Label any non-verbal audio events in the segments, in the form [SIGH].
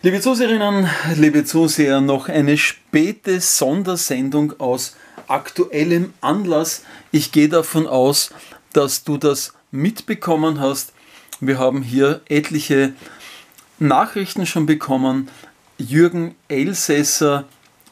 Liebe Zuseherinnen, liebe Zuseher, noch eine späte Sondersendung aus aktuellem Anlass. Ich gehe davon aus, dass du das mitbekommen hast. Wir haben hier etliche Nachrichten schon bekommen. Jürgen Elsässer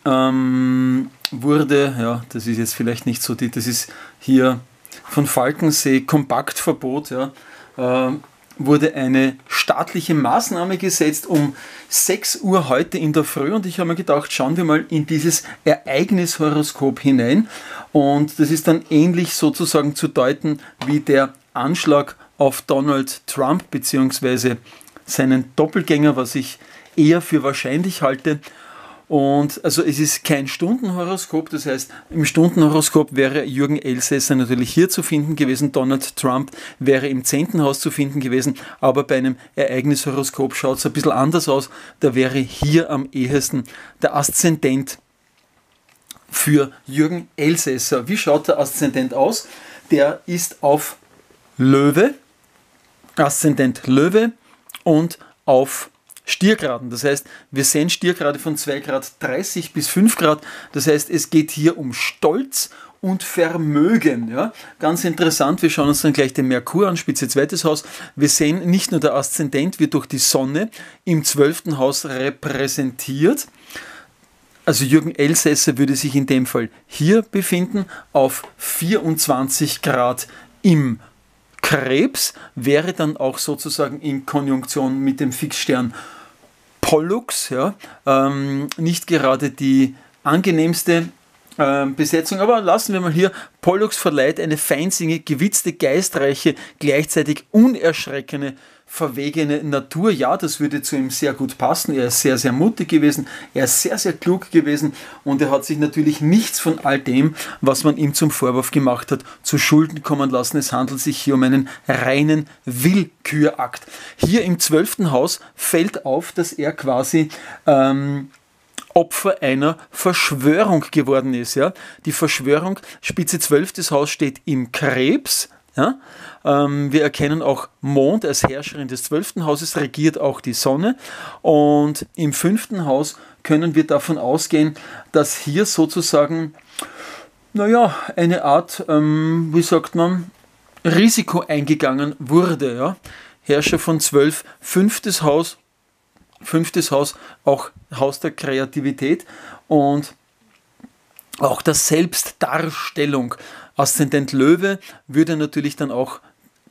ähm, wurde, ja, das ist jetzt vielleicht nicht so die, das ist hier von Falkensee Kompaktverbot, ja, äh, wurde eine staatliche Maßnahme gesetzt um 6 Uhr heute in der Früh und ich habe mir gedacht, schauen wir mal in dieses Ereignishoroskop hinein und das ist dann ähnlich sozusagen zu deuten wie der Anschlag auf Donald Trump bzw. seinen Doppelgänger, was ich eher für wahrscheinlich halte. Und also es ist kein Stundenhoroskop, das heißt, im Stundenhoroskop wäre Jürgen Elsässer natürlich hier zu finden gewesen, Donald Trump wäre im 10. Haus zu finden gewesen, aber bei einem Ereignishoroskop schaut es ein bisschen anders aus. Da wäre hier am ehesten der Aszendent für Jürgen Elsässer. Wie schaut der Aszendent aus? Der ist auf Löwe, Aszendent Löwe und auf Stiergraden. Das heißt, wir sehen Stiergrade von 2 Grad 30 bis 5 Grad. Das heißt, es geht hier um Stolz und Vermögen. Ja? Ganz interessant, wir schauen uns dann gleich den Merkur an, Spitze zweites Haus. Wir sehen nicht nur der Aszendent wird durch die Sonne im zwölften Haus repräsentiert. Also Jürgen Elsässer würde sich in dem Fall hier befinden auf 24 Grad im Krebs, wäre dann auch sozusagen in Konjunktion mit dem Fixstern Pollux, ja, ähm, nicht gerade die angenehmste äh, Besetzung, aber lassen wir mal hier, Pollux verleiht eine feinsinnige, gewitzte, geistreiche, gleichzeitig unerschreckende verwegene Natur. Ja, das würde zu ihm sehr gut passen. Er ist sehr, sehr mutig gewesen. Er ist sehr, sehr klug gewesen und er hat sich natürlich nichts von all dem, was man ihm zum Vorwurf gemacht hat, zu Schulden kommen lassen. Es handelt sich hier um einen reinen Willkürakt. Hier im zwölften Haus fällt auf, dass er quasi ähm, Opfer einer Verschwörung geworden ist. Ja? Die Verschwörung, Spitze 12 des Haus steht im Krebs. Ja? Ähm, wir erkennen auch Mond als Herrscherin des zwölften Hauses, regiert auch die Sonne. Und im fünften Haus können wir davon ausgehen, dass hier sozusagen, naja, eine Art, ähm, wie sagt man, Risiko eingegangen wurde. Ja? Herrscher von zwölf, fünftes Haus, fünftes Haus, auch Haus der Kreativität und auch der Selbstdarstellung. Aszendent Löwe würde natürlich dann auch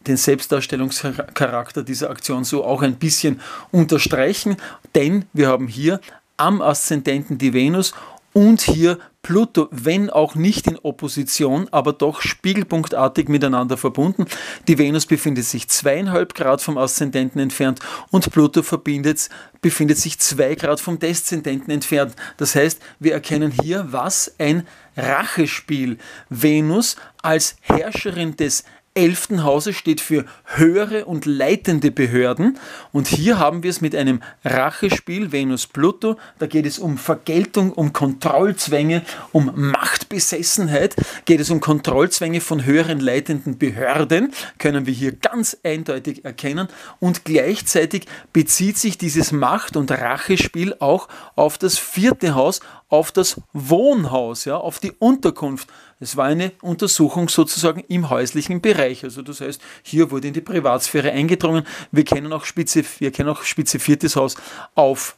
den Selbstdarstellungscharakter dieser Aktion so auch ein bisschen unterstreichen, denn wir haben hier am Aszendenten die Venus und hier Pluto, wenn auch nicht in Opposition, aber doch spiegelpunktartig miteinander verbunden. Die Venus befindet sich zweieinhalb Grad vom Aszendenten entfernt und Pluto befindet sich zwei Grad vom Deszendenten entfernt. Das heißt, wir erkennen hier, was ein Rachespiel. Venus als Herrscherin des elften Hause steht für höhere und leitende Behörden. Und hier haben wir es mit einem Rachespiel Venus-Pluto. Da geht es um Vergeltung, um Kontrollzwänge, um Machtbesessenheit. Geht es um Kontrollzwänge von höheren leitenden Behörden, können wir hier ganz eindeutig erkennen. Und gleichzeitig bezieht sich dieses Macht- und Rachespiel auch auf das vierte Haus, auf das Wohnhaus, ja, auf die Unterkunft. Es war eine Untersuchung sozusagen im häuslichen Bereich. Also das heißt, hier wurde in die Privatsphäre eingedrungen. Wir kennen auch Spitze, wir kennen auch Spitze viertes Haus auf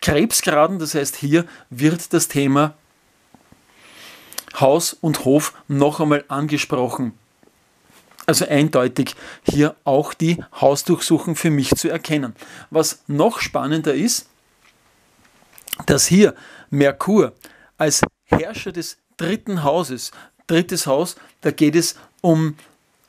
Krebsgraden. Das heißt, hier wird das Thema Haus und Hof noch einmal angesprochen. Also eindeutig hier auch die Hausdurchsuchung für mich zu erkennen. Was noch spannender ist, dass hier Merkur als Herrscher des dritten Hauses. Drittes Haus, da geht es um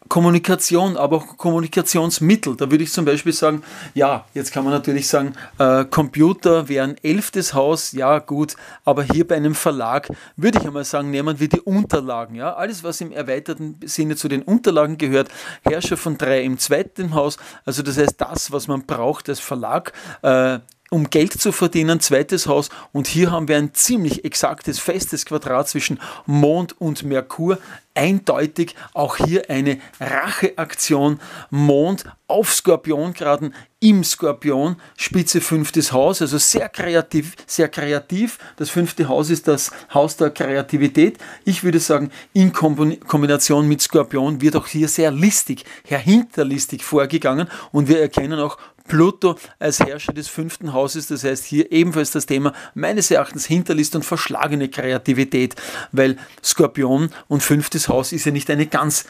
Kommunikation, aber auch Kommunikationsmittel. Da würde ich zum Beispiel sagen, ja, jetzt kann man natürlich sagen, äh, Computer wären elftes Haus, ja gut, aber hier bei einem Verlag würde ich einmal sagen, nehmen wir die Unterlagen. Ja? Alles, was im erweiterten Sinne zu den Unterlagen gehört, Herrscher von drei im zweiten Haus, also das heißt das, was man braucht als Verlag, äh, um Geld zu verdienen, zweites Haus. Und hier haben wir ein ziemlich exaktes, festes Quadrat zwischen Mond und Merkur. Eindeutig auch hier eine Racheaktion. Mond auf Skorpiongraden im Skorpion, Spitze fünftes Haus, also sehr kreativ, sehr kreativ. Das fünfte Haus ist das Haus der Kreativität. Ich würde sagen, in Kombination mit Skorpion wird auch hier sehr listig, hinterlistig vorgegangen und wir erkennen auch Pluto als Herrscher des fünften Hauses. Das heißt hier ebenfalls das Thema meines Erachtens Hinterlist und verschlagene Kreativität, weil Skorpion und fünftes Haus ist ja nicht eine ganz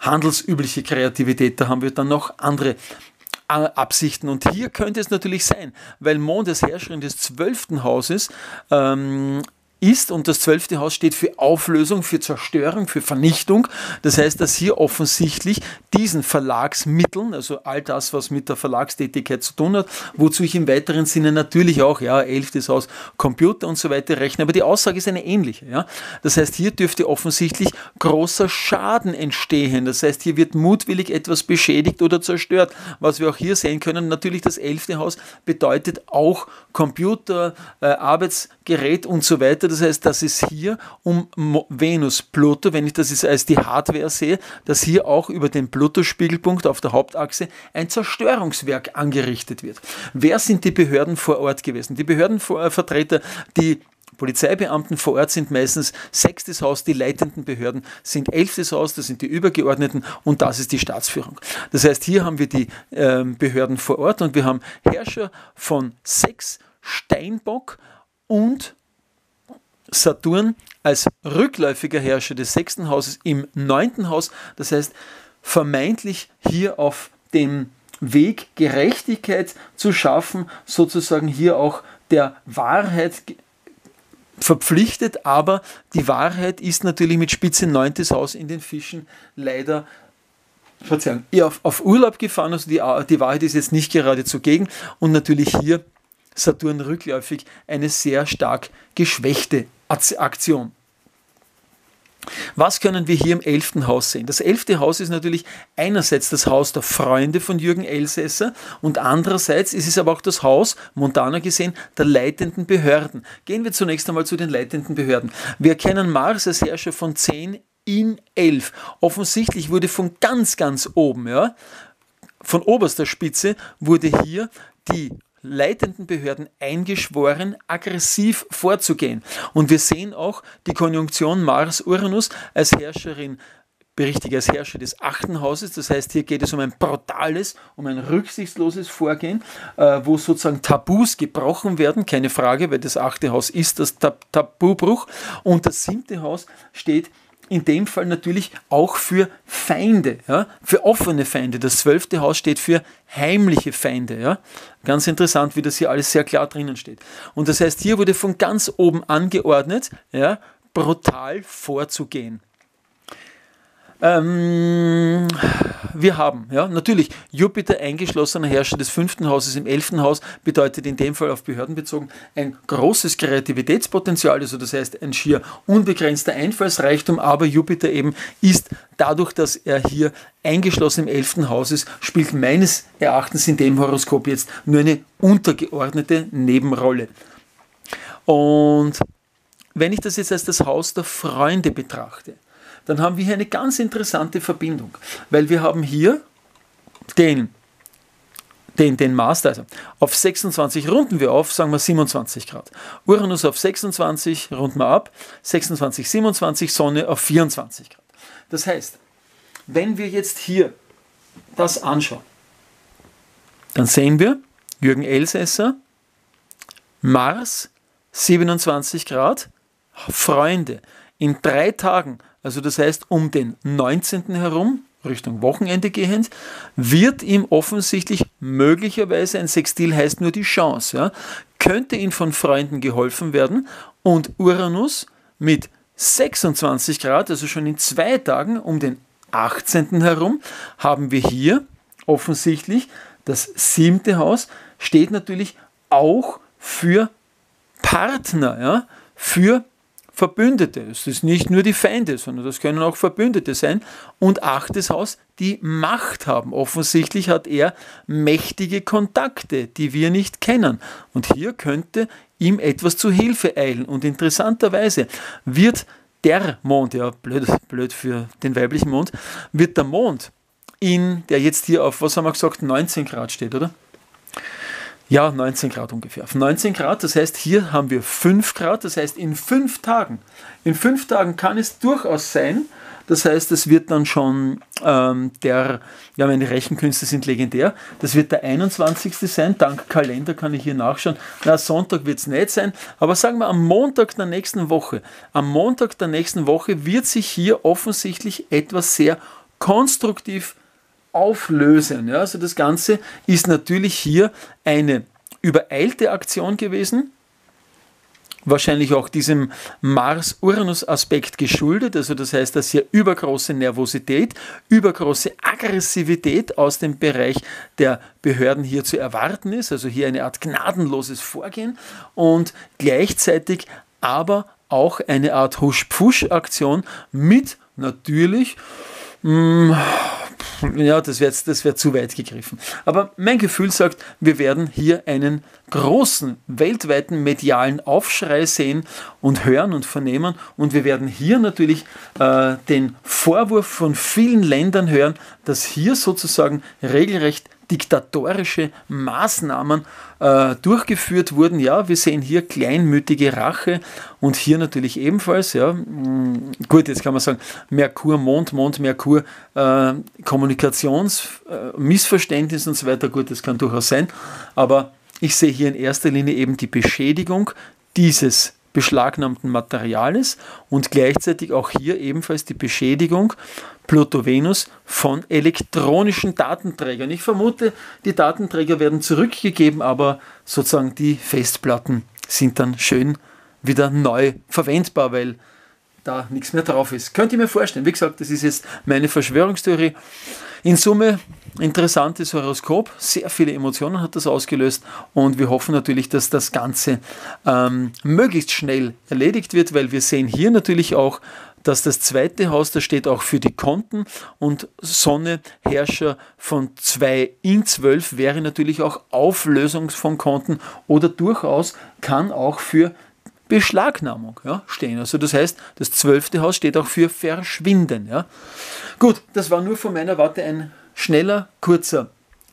handelsübliche Kreativität. Da haben wir dann noch andere äh, Absichten. Und hier könnte es natürlich sein, weil Mond als Herrscherin des zwölften Hauses ähm, ist und das zwölfte Haus steht für Auflösung, für Zerstörung, für Vernichtung. Das heißt, dass hier offensichtlich diesen Verlagsmitteln, also all das, was mit der Verlagstätigkeit zu tun hat, wozu ich im weiteren Sinne natürlich auch, ja, elftes Haus, Computer und so weiter rechne, aber die Aussage ist eine ähnliche. Ja. Das heißt, hier dürfte offensichtlich großer Schaden entstehen. Das heißt, hier wird mutwillig etwas beschädigt oder zerstört. Was wir auch hier sehen können, natürlich das elfte Haus bedeutet auch Computer, äh, Arbeitsgerät und so weiter. Das heißt, dass es hier um Venus, Pluto, wenn ich das jetzt als die Hardware sehe, dass hier auch über den Pluto-Spiegelpunkt auf der Hauptachse ein Zerstörungswerk angerichtet wird. Wer sind die Behörden vor Ort gewesen? Die Behördenvertreter, die Polizeibeamten vor Ort sind meistens sechstes Haus, die leitenden Behörden sind elftes Haus, das sind die Übergeordneten und das ist die Staatsführung. Das heißt, hier haben wir die äh, Behörden vor Ort und wir haben Herrscher von sechs, Steinbock und Saturn als rückläufiger Herrscher des sechsten Hauses im neunten Haus, das heißt vermeintlich hier auf dem Weg Gerechtigkeit zu schaffen, sozusagen hier auch der Wahrheit verpflichtet, aber die Wahrheit ist natürlich mit Spitze neuntes Haus in den Fischen leider Verzeihung, auf, auf Urlaub gefahren, also die, die Wahrheit ist jetzt nicht gerade zugegen. Und natürlich hier Saturn rückläufig eine sehr stark geschwächte Aktion. Was können wir hier im elften Haus sehen? Das elfte Haus ist natürlich einerseits das Haus der Freunde von Jürgen Elsässer und andererseits ist es aber auch das Haus, Montana gesehen, der leitenden Behörden. Gehen wir zunächst einmal zu den leitenden Behörden. Wir kennen Mars als Herrscher von 10 in 11. Offensichtlich wurde von ganz, ganz oben, ja, von oberster Spitze, wurde hier die leitenden Behörden eingeschworen, aggressiv vorzugehen. Und wir sehen auch die Konjunktion Mars-Uranus als Herrscherin berichtige als Herrscher des achten Hauses. Das heißt, hier geht es um ein brutales, um ein rücksichtsloses Vorgehen, äh, wo sozusagen Tabus gebrochen werden, keine Frage, weil das achte Haus ist das Tab Tabubruch. Und das siebte Haus steht in dem Fall natürlich auch für Feinde, ja, für offene Feinde. Das zwölfte Haus steht für heimliche Feinde. Ja. Ganz interessant, wie das hier alles sehr klar drinnen steht. Und das heißt, hier wurde von ganz oben angeordnet, ja, brutal vorzugehen. Ähm, wir haben, ja, natürlich, Jupiter eingeschlossener Herrscher des fünften Hauses im elften Haus bedeutet in dem Fall auf Behörden bezogen ein großes Kreativitätspotenzial, also das heißt ein schier unbegrenzter Einfallsreichtum, aber Jupiter eben ist dadurch, dass er hier eingeschlossen im elften Haus ist, spielt meines Erachtens in dem Horoskop jetzt nur eine untergeordnete Nebenrolle. Und wenn ich das jetzt als das Haus der Freunde betrachte, dann haben wir hier eine ganz interessante Verbindung, weil wir haben hier den, den, den Master, also auf 26 runden wir auf, sagen wir 27 Grad. Uranus auf 26, runden wir ab, 26, 27, Sonne auf 24 Grad. Das heißt, wenn wir jetzt hier das anschauen, dann sehen wir Jürgen Elsässer, Mars 27 Grad, Freunde. In drei Tagen also das heißt um den 19. herum, Richtung Wochenende gehend, wird ihm offensichtlich möglicherweise, ein Sextil heißt nur die Chance, ja, könnte ihm von Freunden geholfen werden und Uranus mit 26 Grad, also schon in zwei Tagen um den 18. herum, haben wir hier offensichtlich das siebte Haus, steht natürlich auch für Partner, ja, für Verbündete. Es ist nicht nur die Feinde, sondern das können auch Verbündete sein. Und achtes Haus, die Macht haben. Offensichtlich hat er mächtige Kontakte, die wir nicht kennen. Und hier könnte ihm etwas zu Hilfe eilen. Und interessanterweise wird der Mond, ja, blöd, blöd für den weiblichen Mond, wird der Mond in, der jetzt hier auf, was haben wir gesagt, 19 Grad steht, oder? Ja, 19 Grad ungefähr. Auf 19 Grad, das heißt, hier haben wir 5 Grad, das heißt, in 5 Tagen, in 5 Tagen kann es durchaus sein, das heißt, es wird dann schon ähm, der, ja, meine Rechenkünste sind legendär, das wird der 21. sein, dank Kalender kann ich hier nachschauen. Na, Sonntag wird es nicht sein, aber sagen wir am Montag der nächsten Woche, am Montag der nächsten Woche wird sich hier offensichtlich etwas sehr konstruktiv auflösen. Ja, also das Ganze ist natürlich hier eine übereilte Aktion gewesen, wahrscheinlich auch diesem Mars-Uranus-Aspekt geschuldet. Also das heißt, dass hier übergroße Nervosität, übergroße Aggressivität aus dem Bereich der Behörden hier zu erwarten ist. Also hier eine Art gnadenloses Vorgehen und gleichzeitig aber auch eine Art Husch-Pfusch-Aktion mit natürlich mh, [LAUGHS] ja, das wäre das wär zu weit gegriffen. Aber mein Gefühl sagt, wir werden hier einen großen weltweiten medialen Aufschrei sehen und hören und vernehmen. Und wir werden hier natürlich äh, den Vorwurf von vielen Ländern hören, dass hier sozusagen regelrecht diktatorische Maßnahmen äh, durchgeführt wurden. Ja, wir sehen hier kleinmütige Rache und hier natürlich ebenfalls, ja, mm, gut, jetzt kann man sagen, Merkur, Mond, Mond, Merkur, äh, Kommunikationsmissverständnis äh, und so weiter, gut, das kann durchaus sein, aber ich sehe hier in erster Linie eben die Beschädigung dieses beschlagnahmten Materials und gleichzeitig auch hier ebenfalls die Beschädigung Pluto-Venus von elektronischen Datenträgern. Ich vermute, die Datenträger werden zurückgegeben, aber sozusagen die Festplatten sind dann schön wieder neu verwendbar, weil da nichts mehr drauf ist. Könnt ihr mir vorstellen. Wie gesagt, das ist jetzt meine Verschwörungstheorie. In Summe interessantes Horoskop, sehr viele Emotionen hat das ausgelöst und wir hoffen natürlich, dass das Ganze ähm, möglichst schnell erledigt wird, weil wir sehen hier natürlich auch, dass das zweite Haus, das steht auch für die Konten und Sonne, Herrscher von 2 in 12 wäre natürlich auch Auflösung von Konten oder durchaus kann auch für Beschlagnahmung ja, stehen. Also das heißt, das zwölfte Haus steht auch für Verschwinden. Ja. Gut, das war nur von meiner Warte ein schneller, kurzer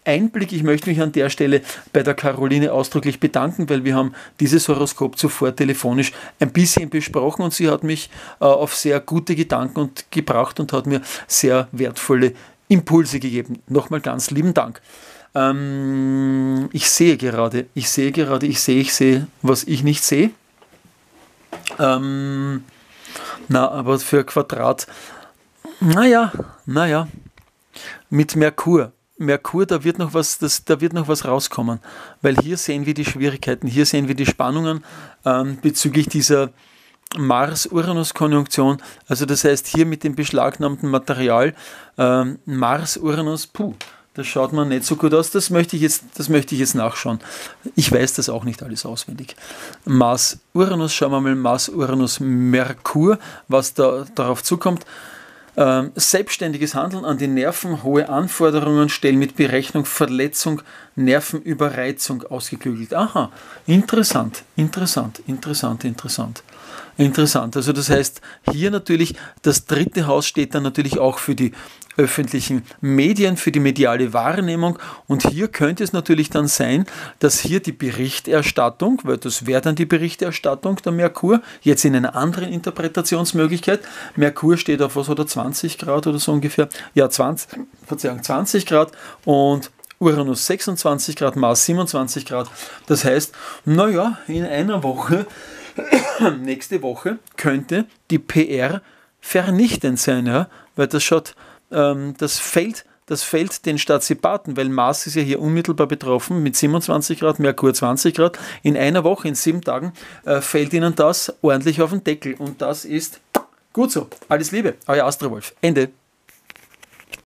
Einblick. Ich möchte mich an der Stelle bei der Caroline ausdrücklich bedanken, weil wir haben dieses Horoskop zuvor telefonisch ein bisschen besprochen und sie hat mich äh, auf sehr gute Gedanken und gebracht und hat mir sehr wertvolle Impulse gegeben. Nochmal ganz lieben Dank. Ähm, ich sehe gerade, ich sehe gerade, ich sehe, ich sehe, was ich nicht sehe. Ähm, na, aber für Quadrat, naja, naja, mit Merkur. Merkur, da wird noch was, das, da wird noch was rauskommen, weil hier sehen wir die Schwierigkeiten, hier sehen wir die Spannungen ähm, bezüglich dieser Mars-Uranus-Konjunktion. Also das heißt, hier mit dem beschlagnahmten Material ähm, Mars-Uranus, puh, das schaut man nicht so gut aus. Das möchte ich jetzt, das möchte ich jetzt nachschauen. Ich weiß das auch nicht alles auswendig. Mars Uranus, schauen wir mal Mars Uranus Merkur, was da darauf zukommt. Ähm, selbstständiges Handeln an die Nerven, hohe Anforderungen stellen mit Berechnung, Verletzung, Nervenüberreizung ausgeklügelt. Aha, interessant, interessant, interessant, interessant. Interessant. Also das heißt, hier natürlich, das dritte Haus steht dann natürlich auch für die öffentlichen Medien, für die mediale Wahrnehmung. Und hier könnte es natürlich dann sein, dass hier die Berichterstattung, weil das wäre dann die Berichterstattung der Merkur, jetzt in einer anderen Interpretationsmöglichkeit. Merkur steht auf was oder 20 Grad oder so ungefähr. Ja, 20, Verzeihung, 20 Grad und Uranus 26 Grad, Mars 27 Grad. Das heißt, naja, in einer Woche [COUGHS] nächste Woche könnte die PR vernichtend sein, ja, weil das schaut, ähm, das fällt das fällt den Staatsipaten, weil Mars ist ja hier unmittelbar betroffen mit 27 Grad, Merkur 20 Grad. In einer Woche, in sieben Tagen, äh, fällt ihnen das ordentlich auf den Deckel. Und das ist gut so. Alles Liebe, euer Astrowolf. Ende.